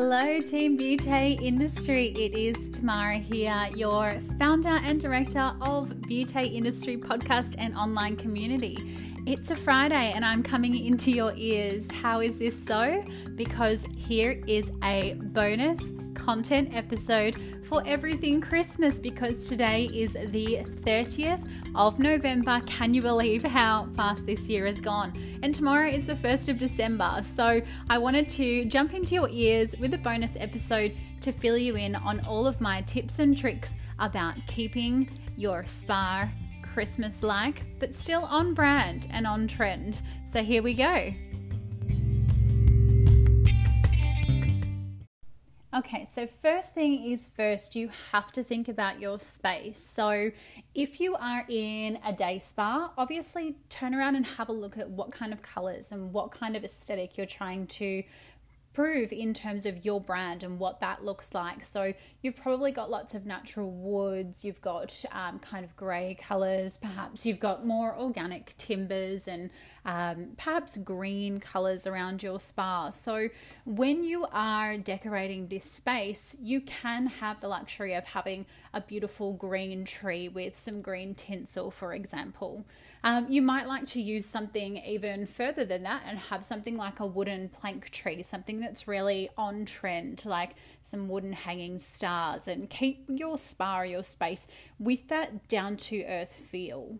Hello, Team Beauty Industry. It is Tamara here, your founder and director of Beauty Industry podcast and online community. It's a Friday and I'm coming into your ears. How is this so? Because here is a bonus content episode for everything Christmas because today is the 30th of November. Can you believe how fast this year has gone? And tomorrow is the 1st of December. So I wanted to jump into your ears with a bonus episode to fill you in on all of my tips and tricks about keeping your spa Christmas like, but still on brand and on trend. So here we go. Okay, so first thing is first, you have to think about your space. So, if you are in a day spa, obviously turn around and have a look at what kind of colors and what kind of aesthetic you're trying to in terms of your brand and what that looks like. So, you've probably got lots of natural woods, you've got um, kind of grey colours, perhaps you've got more organic timbers and um, perhaps green colours around your spa. So, when you are decorating this space, you can have the luxury of having a beautiful green tree with some green tinsel, for example. Um, you might like to use something even further than that and have something like a wooden plank tree, something that's really on trend, like some wooden hanging stars, and keep your spa or your space with that down to earth feel.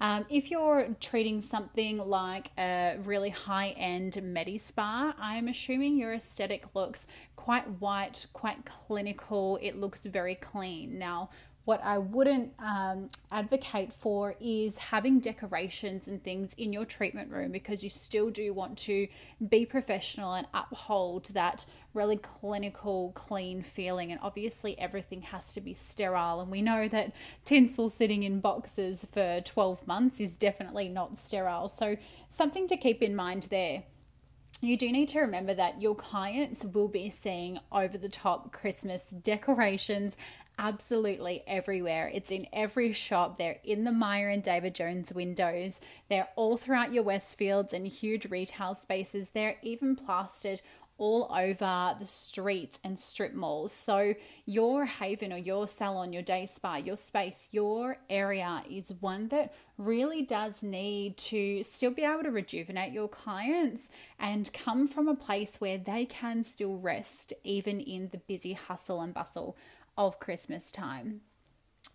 Um, if you're treating something like a really high end Medi Spa, I'm assuming your aesthetic looks quite white, quite clinical. It looks very clean. Now, what I wouldn't um, advocate for is having decorations and things in your treatment room because you still do want to be professional and uphold that really clinical, clean feeling. And obviously, everything has to be sterile. And we know that tinsel sitting in boxes for 12 months is definitely not sterile. So, something to keep in mind there you do need to remember that your clients will be seeing over the top Christmas decorations absolutely everywhere. It's in every shop. They're in the Myer and David Jones windows. They're all throughout your Westfields and huge retail spaces. They're even plastered all over the streets and strip malls. So, your haven or your salon, your day spa, your space, your area is one that really does need to still be able to rejuvenate your clients and come from a place where they can still rest, even in the busy hustle and bustle of Christmas time.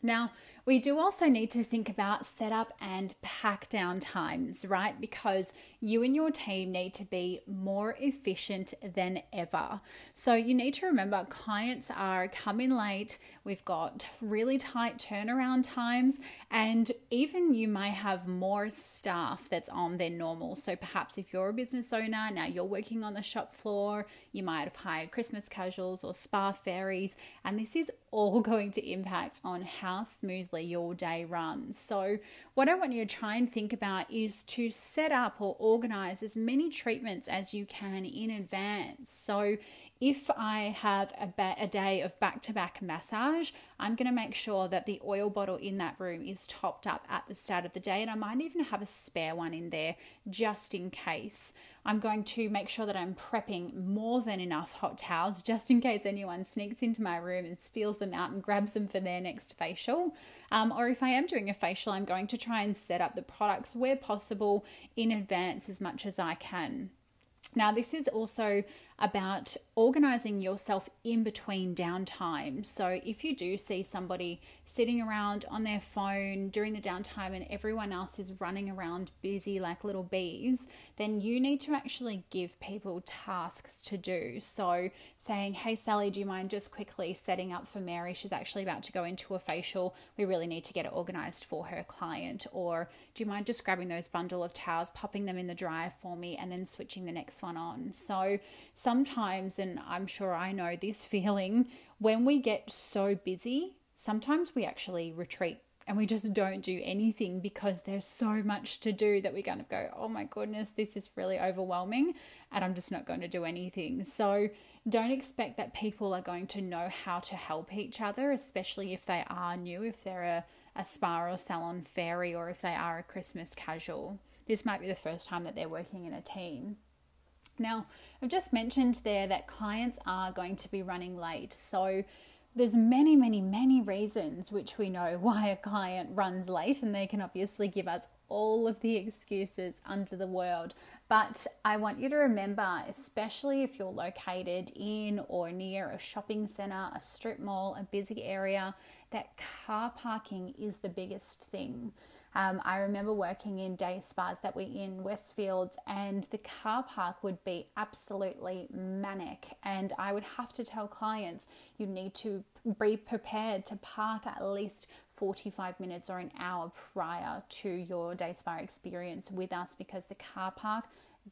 Now, we do also need to think about setup and pack down times, right? Because you and your team need to be more efficient than ever. So you need to remember clients are coming late, we've got really tight turnaround times, and even you may have more staff that's on than normal. So perhaps if you're a business owner, now you're working on the shop floor, you might have hired Christmas casuals or spa fairies, and this is all going to impact on how smoothly your day runs. So, what I want you to try and think about is to set up or organize as many treatments as you can in advance. So, if I have a, ba- a day of back to back massage, I'm going to make sure that the oil bottle in that room is topped up at the start of the day, and I might even have a spare one in there just in case. I'm going to make sure that I'm prepping more than enough hot towels just in case anyone sneaks into my room and steals them out and grabs them for their next facial. Um, or if I am doing a facial, I'm going to try and set up the products where possible in advance as much as I can. Now, this is also about organizing yourself in between downtime. So, if you do see somebody sitting around on their phone during the downtime and everyone else is running around busy like little bees, then you need to actually give people tasks to do. So, saying, Hey, Sally, do you mind just quickly setting up for Mary? She's actually about to go into a facial. We really need to get it organized for her client. Or, do you mind just grabbing those bundle of towels, popping them in the dryer for me, and then switching the next one on? So, sometimes, and I'm sure I know this feeling, when we get so busy, sometimes we actually retreat and we just don't do anything because there's so much to do that we kind of go, oh my goodness, this is really overwhelming, and I'm just not going to do anything. So don't expect that people are going to know how to help each other, especially if they are new, if they're a, a spa or salon fairy, or if they are a Christmas casual. This might be the first time that they're working in a team. Now, I've just mentioned there that clients are going to be running late. So, there's many, many, many reasons which we know why a client runs late, and they can obviously give us all of the excuses under the world. But I want you to remember, especially if you're located in or near a shopping centre, a strip mall, a busy area, that car parking is the biggest thing. Um, I remember working in day spas that were in Westfields, and the car park would be absolutely manic. And I would have to tell clients, you need to be prepared to park at least 45 minutes or an hour prior to your day spa experience with us because the car park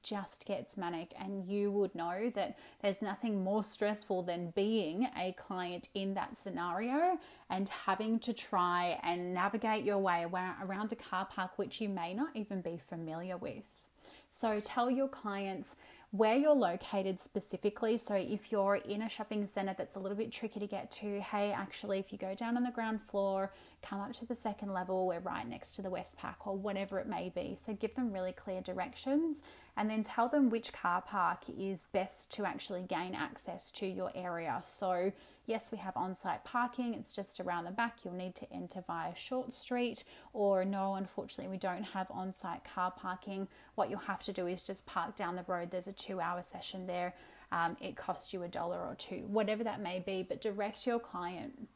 just gets manic and you would know that there's nothing more stressful than being a client in that scenario and having to try and navigate your way around a car park which you may not even be familiar with. So tell your clients where you're located specifically. So, if you're in a shopping center that's a little bit tricky to get to, hey, actually, if you go down on the ground floor, come up to the second level, we're right next to the Westpac or whatever it may be. So, give them really clear directions and then tell them which car park is best to actually gain access to your area. So, yes, we have on site parking, it's just around the back. You'll need to enter via Short Street, or no, unfortunately, we don't have on site car parking. What you'll have to do is just park down the road. There's a two hour session there. Um, it costs you a dollar or two, whatever that may be, but direct your client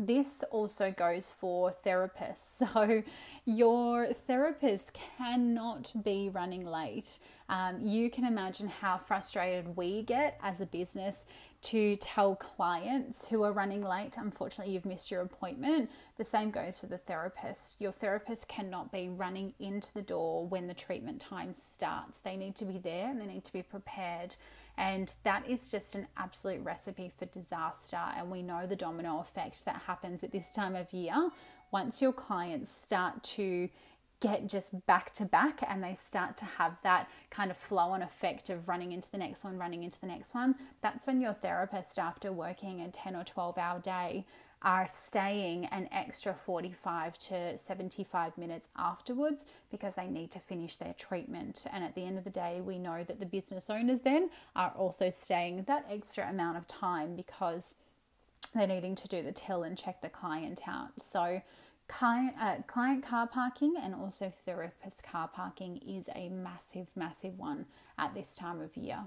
this also goes for therapists. So, your therapist cannot be running late. Um, you can imagine how frustrated we get as a business to tell clients who are running late, unfortunately, you've missed your appointment. The same goes for the therapist. Your therapist cannot be running into the door when the treatment time starts. They need to be there and they need to be prepared. And that is just an absolute recipe for disaster. And we know the domino effect that happens at this time of year. Once your clients start to get just back to back and they start to have that kind of flow on effect of running into the next one, running into the next one, that's when your therapist, after working a 10 or 12 hour day, are staying an extra 45 to 75 minutes afterwards because they need to finish their treatment. And at the end of the day, we know that the business owners then are also staying that extra amount of time because they're needing to do the till and check the client out. So, Client, uh, client car parking and also therapist car parking is a massive, massive one at this time of year.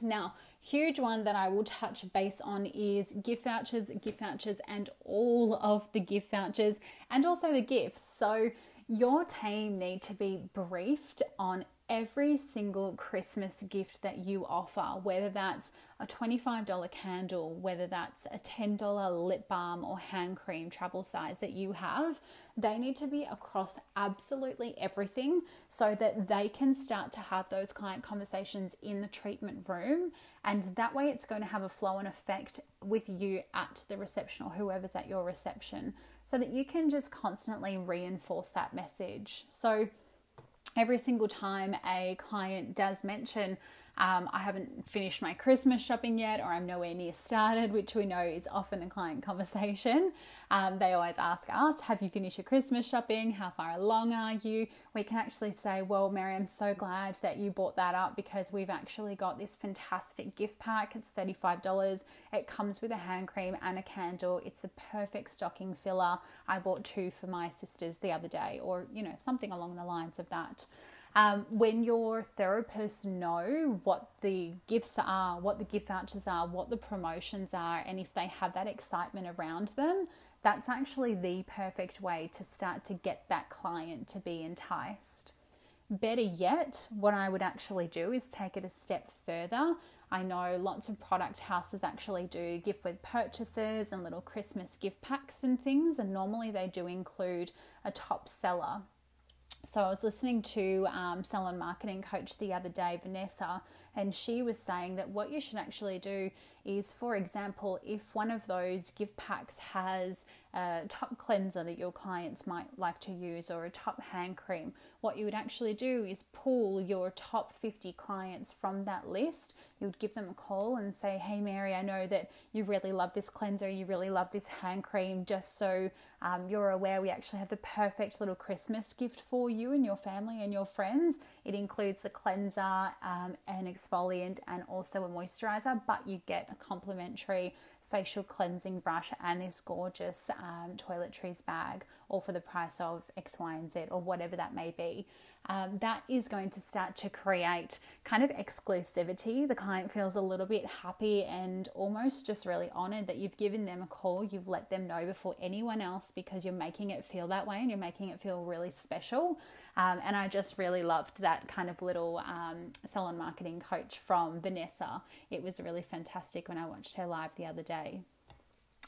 Now, huge one that I will touch base on is gift vouchers, gift vouchers, and all of the gift vouchers, and also the gifts. So, your team need to be briefed on every single Christmas gift that you offer, whether that's a $25 candle, whether that's a $10 lip balm or hand cream travel size that you have, they need to be across absolutely everything so that they can start to have those client conversations in the treatment room. And that way, it's going to have a flow and effect with you at the reception or whoever's at your reception so that you can just constantly reinforce that message. So, every single time a client does mention, um, I haven't finished my Christmas shopping yet, or I'm nowhere near started, which we know is often a client conversation. Um, they always ask us, Have you finished your Christmas shopping? How far along are you? We can actually say, Well, Mary, I'm so glad that you brought that up because we've actually got this fantastic gift pack. It's $35. It comes with a hand cream and a candle. It's the perfect stocking filler. I bought two for my sisters the other day, or, you know, something along the lines of that. Um, when your therapists know what the gifts are, what the gift vouchers are, what the promotions are, and if they have that excitement around them, that's actually the perfect way to start to get that client to be enticed. Better yet, what I would actually do is take it a step further. I know lots of product houses actually do gift with purchases and little Christmas gift packs and things, and normally they do include a top seller so I was listening to um, salon marketing coach the other day, Vanessa, and she was saying that what you should actually do is, for example, if one of those gift packs has a top cleanser that your clients might like to use or a top hand cream, what you would actually do is pull your top 50 clients from that list. You would give them a call and say, Hey, Mary, I know that you really love this cleanser, you really love this hand cream, just so um, you're aware, we actually have the perfect little Christmas gift for you and your family and your friends. It includes a cleanser, um, an exfoliant, and also a moisturizer, but you get a complimentary facial cleansing brush and this gorgeous um, toiletries bag, all for the price of X, Y, and Z, or whatever that may be um, that is going to start to create kind of exclusivity. The client feels a little bit happy and almost just really honored that you've given them a call, you've let them know before anyone else because you're making it feel that way and you're making it feel really special. Um, and I just really loved that kind of little um, salon marketing coach from Vanessa. It was really fantastic when I watched her live the other day.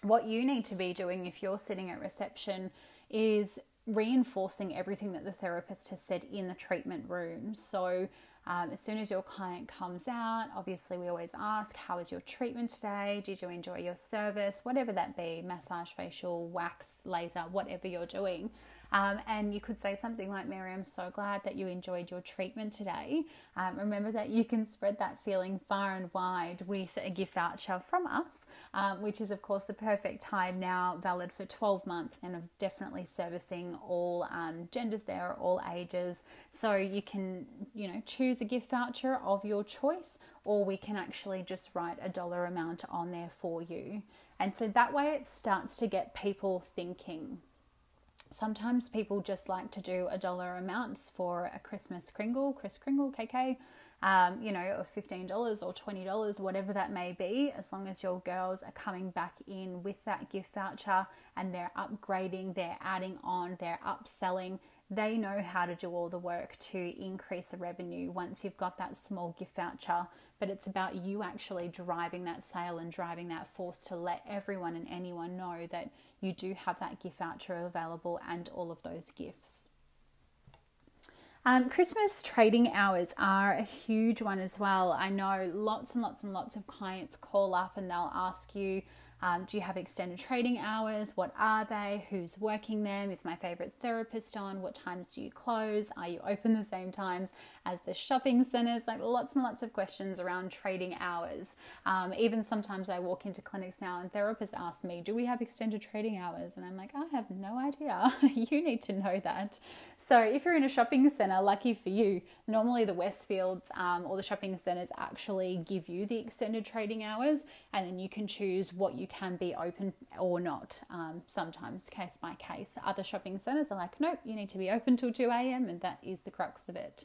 What you need to be doing if you're sitting at reception is reinforcing everything that the therapist has said in the treatment room. So, um, as soon as your client comes out, obviously, we always ask, How was your treatment today? Did you enjoy your service? Whatever that be massage, facial, wax, laser, whatever you're doing. Um, and you could say something like, Mary, I'm so glad that you enjoyed your treatment today. Um, remember that you can spread that feeling far and wide with a gift voucher from us, um, which is, of course, the perfect time now, valid for 12 months and of definitely servicing all um, genders there, all ages. So you can, you know, choose a gift voucher of your choice, or we can actually just write a dollar amount on there for you. And so that way it starts to get people thinking Sometimes people just like to do a dollar amount for a Christmas Kringle, Kris Kringle, KK, um, you know, of $15 or $20, whatever that may be, as long as your girls are coming back in with that gift voucher and they're upgrading, they're adding on, they're upselling, they know how to do all the work to increase the revenue once you've got that small gift voucher. But it's about you actually driving that sale and driving that force to let everyone and anyone know that you do have that gift voucher available and all of those gifts. Um, Christmas trading hours are a huge one as well. I know lots and lots and lots of clients call up and they'll ask you, um, do you have extended trading hours? What are they? Who's working them? Is my favorite therapist on? What times do you close? Are you open the same times as the shopping centers? Like lots and lots of questions around trading hours. Um, even sometimes I walk into clinics now and therapists ask me, Do we have extended trading hours? And I'm like, I have no idea. you need to know that. So if you're in a shopping center, lucky for you, normally the Westfields um, or the shopping centers actually give you the extended trading hours, and then you can choose what you can be open or not. Um, sometimes case by case. Other shopping centers are like, nope, you need to be open till 2 a.m., and that is the crux of it.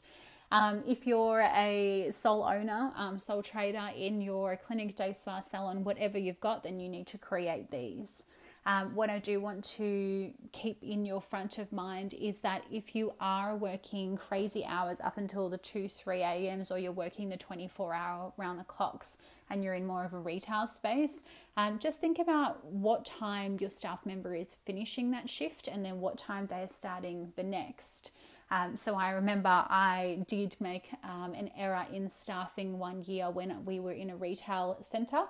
Um, if you're a sole owner, um, sole trader in your clinic, day spa, salon, whatever you've got, then you need to create these. Um, what I do want to keep in your front of mind is that if you are working crazy hours up until the 2, 3 a.m.s or you're working the 24 hour round the clocks and you're in more of a retail space, um, just think about what time your staff member is finishing that shift and then what time they are starting the next. Um, so I remember I did make um, an error in staffing one year when we were in a retail centre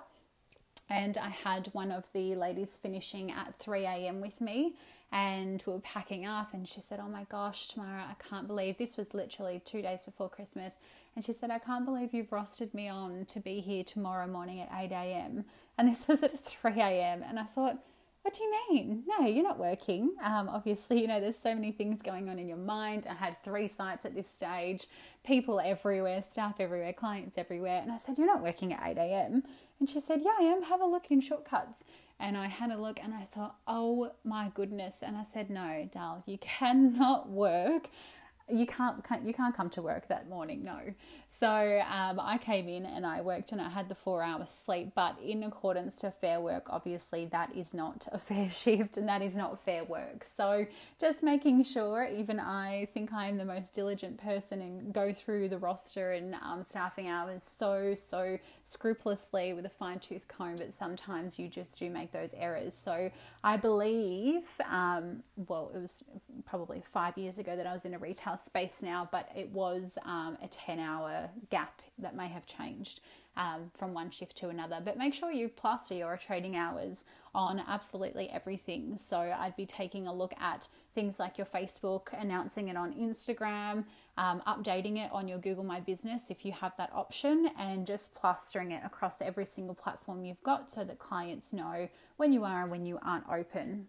and I had one of the ladies finishing at 3 a.m. with me, and we were packing up. And she said, Oh my gosh, Tamara, I can't believe this was literally two days before Christmas. And she said, I can't believe you've rostered me on to be here tomorrow morning at 8 a.m. And this was at 3 a.m. And I thought, what do you mean? No, you're not working. Um, obviously, you know, there's so many things going on in your mind. I had three sites at this stage, people everywhere, staff everywhere, clients everywhere. And I said, You're not working at 8 a.m. And she said, Yeah, I am. Have a look in shortcuts. And I had a look and I thought, Oh my goodness. And I said, No, Dal, you cannot work you can't, can't, you can't come to work that morning no. So um, i came in and i worked and i had the four hours sleep but in accordance to fair work obviously that is not a fair shift and that is not fair work. So just making sure even i think i'm the most diligent person and go through the roster and um, staffing hours so so scrupulously with a fine-tooth comb but sometimes you just do make those errors. So i believe um, well it was probably five years ago that i was in a retail hour space now, but it was um, a 10 hour gap that may have changed um, from one shift to another. But make sure you plaster your trading hours on absolutely everything. So I'd be taking a look at things like your Facebook, announcing it on Instagram, um, updating it on your Google My Business if you have that option, and just plastering it across every single platform you've got so that clients know when you are and when you aren't open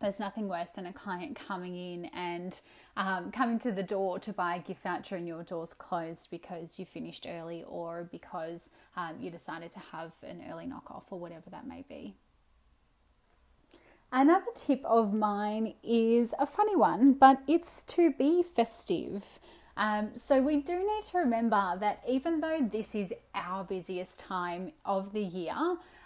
there's nothing worse than a client coming in and um, coming to the door to buy a gift voucher and your door's closed because you finished early or because um, you decided to have an early knockoff or whatever that may be. Another tip of mine is a funny one, but it's to be festive. Um, so, we do need to remember that even though this is our busiest time of the year,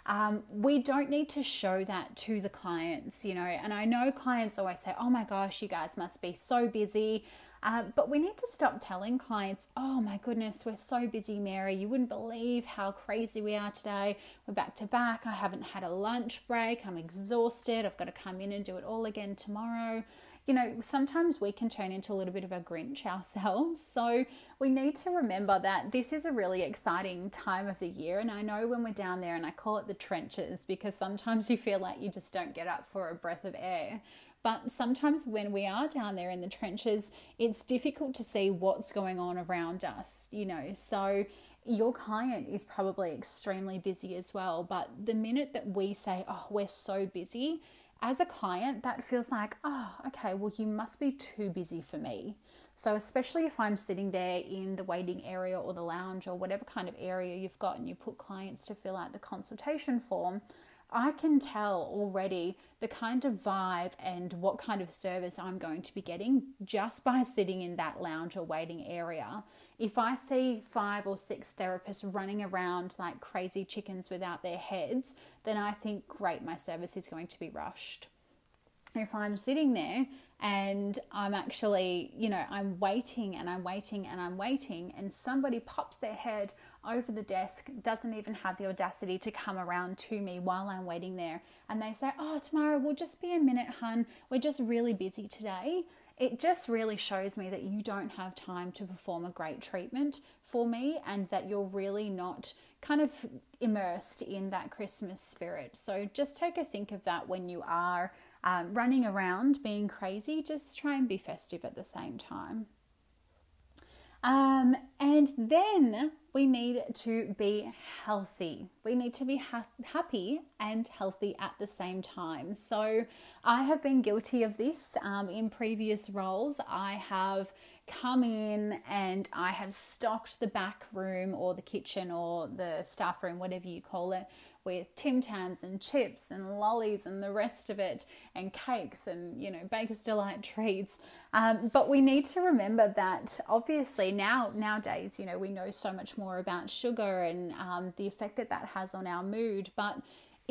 um, we don't need to show that to the clients, you know. And I know clients always say, oh my gosh, you guys must be so busy. Uh, but we need to stop telling clients, oh my goodness, we're so busy, Mary. You wouldn't believe how crazy we are today. We're back to back. I haven't had a lunch break. I'm exhausted. I've got to come in and do it all again tomorrow you know, sometimes we can turn into a little bit of a Grinch ourselves. So we need to remember that this is a really exciting time of the year. And I know when we're down there, and I call it the trenches because sometimes you feel like you just don't get up for a breath of air. But sometimes when we are down there in the trenches, it's difficult to see what's going on around us, you know. So your client is probably extremely busy as well. But the minute that we say, oh, we're so busy, as a client, that feels like, oh, okay, well, you must be too busy for me. So, especially if I'm sitting there in the waiting area or the lounge or whatever kind of area you've got, and you put clients to fill out the consultation form, I can tell already the kind of vibe and what kind of service I'm going to be getting just by sitting in that lounge or waiting area. If I see five or six therapists running around like crazy chickens without their heads, then I think, great, my service is going to be rushed. If I'm sitting there and I'm actually, you know, I'm waiting and I'm waiting and I'm waiting, and somebody pops their head over the desk, doesn't even have the audacity to come around to me while I'm waiting there, and they say, Oh, Tamara we'll just be a minute, hun. We're just really busy today. It just really shows me that you don't have time to perform a great treatment for me and that you're really not kind of immersed in that Christmas spirit. So just take a think of that when you are um, running around being crazy. Just try and be festive at the same time. Um, and then we need to be healthy. We need to be ha- happy and healthy at the same time. So, I have been guilty of this um, in previous roles. I have come in and I have stocked the back room or the kitchen or the staff room, whatever you call it, with Tim Tams and chips and lollies and the rest of it, and cakes and, you know, Baker's Delight treats. Um, but we need to remember that obviously now, nowadays, you know, we know so much more about sugar and um, the effect that that has on our mood. But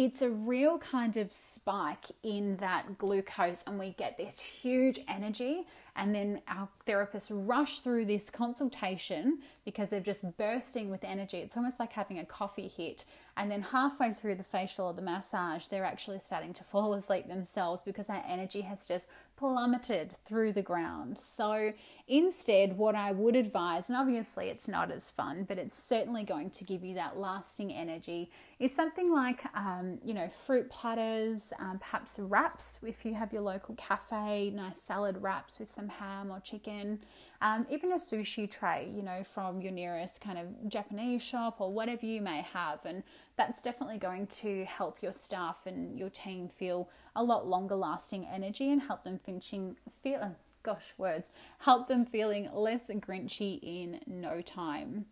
it's a real kind of spike in that glucose, and we get this huge energy. And then our therapists rush through this consultation because they're just bursting with energy. It's almost like having a coffee hit. And then halfway through the facial or the massage, they're actually starting to fall asleep themselves because our energy has just plummeted through the ground. So instead, what I would advise, and obviously it's not as fun, but it's certainly going to give you that lasting energy, is something like, um, you know, fruit platters, um, perhaps wraps if you have your local cafe, nice salad wraps with some ham or chicken. Um, even a sushi tray, you know, from your nearest kind of Japanese shop or whatever you may have. And that's definitely going to help your staff and your team feel a lot longer lasting energy and help them finishing feel gosh words help them feeling less grinchy in no time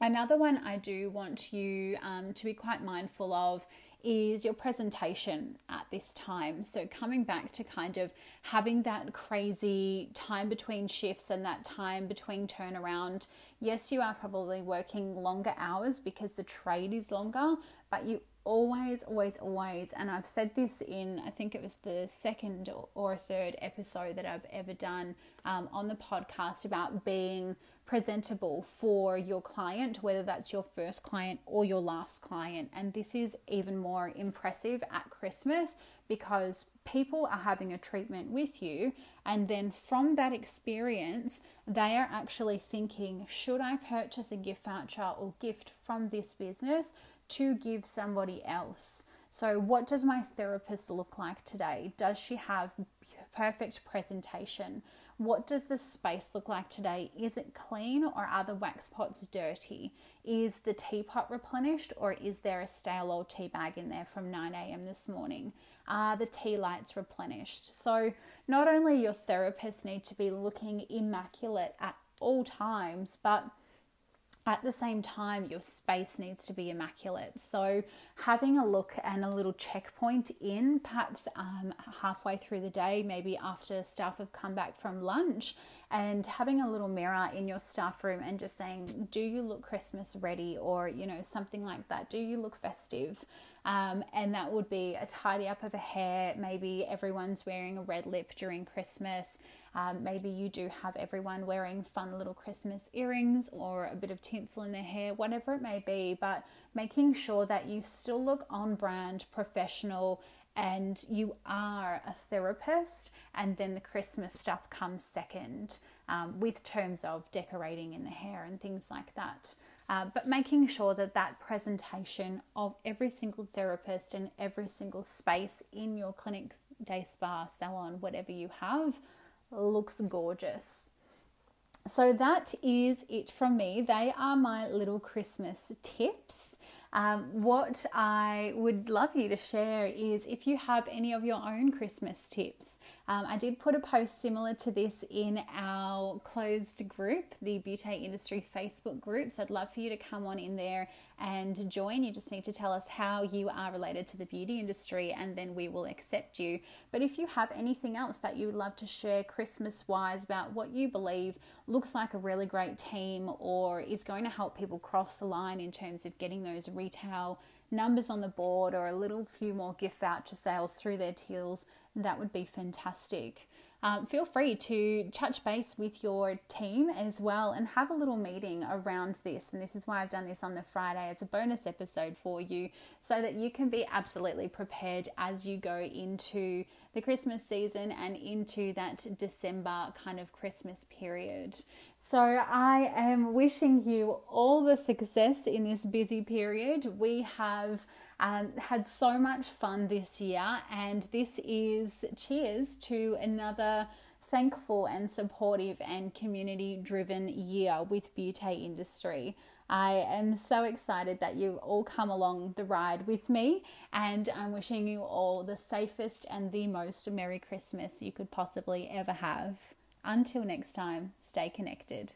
another one i do want you um, to be quite mindful of is your presentation at this time. So, coming back to kind of having that crazy time between shifts and that time between turnaround. Yes, you are probably working longer hours because the trade is longer, but you always, always, always, and I've said this in, I think it was the second or third episode that I've ever done um, on the podcast about being presentable for your client, whether that's your first client or your last client. And this is even more impressive at Christmas because people are having a treatment with you, and then from that experience, they are actually thinking, should I purchase a gift voucher or gift from this business to give somebody else? So, what does my therapist look like today? Does she have perfect presentation? What does the space look like today? Is it clean or are the wax pots dirty? Is the teapot replenished or is there a stale old tea bag in there from 9 a.m. this morning? Are the tea lights replenished? So, not only your therapist need to be looking immaculate at all times, but at the same time, your space needs to be immaculate. So, having a look and a little checkpoint in, perhaps um, halfway through the day, maybe after staff have come back from lunch, and having a little mirror in your staff room and just saying, Do you look Christmas ready? or, you know, something like that. Do you look festive? Um, and that would be a tidy up of a hair. Maybe everyone's wearing a red lip during Christmas. Um, maybe you do have everyone wearing fun little Christmas earrings or a bit of tinsel in their hair, whatever it may be, but making sure that you still look on brand, professional, and you are a therapist, and then the Christmas stuff comes second um, with terms of decorating in the hair and things like that. Uh, but making sure that that presentation of every single therapist and every single space in your clinic, day spa, salon, whatever you have, looks gorgeous. So that is it from me. They are my little Christmas tips. Um, what I would love you to share is if you have any of your own Christmas tips. Um, I did put a post similar to this in our closed group, the Beauty Industry Facebook group. So I'd love for you to come on in there and join. You just need to tell us how you are related to the beauty industry and then we will accept you. But if you have anything else that you would love to share Christmas wise about what you believe looks like a really great team or is going to help people cross the line in terms of getting those retail numbers on the board or a little few more gift voucher sales through their tills that would be fantastic. Um, feel free to touch base with your team as well and have a little meeting around this. And this is why I've done this on the Friday as a bonus episode for you so that you can be absolutely prepared as you go into the Christmas season and into that December kind of Christmas period. So, I am wishing you all the success in this busy period. We have um, had so much fun this year, and this is cheers to another thankful and supportive and community driven year with beauty industry. I am so excited that you've all come along the ride with me, and I'm wishing you all the safest and the most Merry Christmas you could possibly ever have. Until next time, stay connected.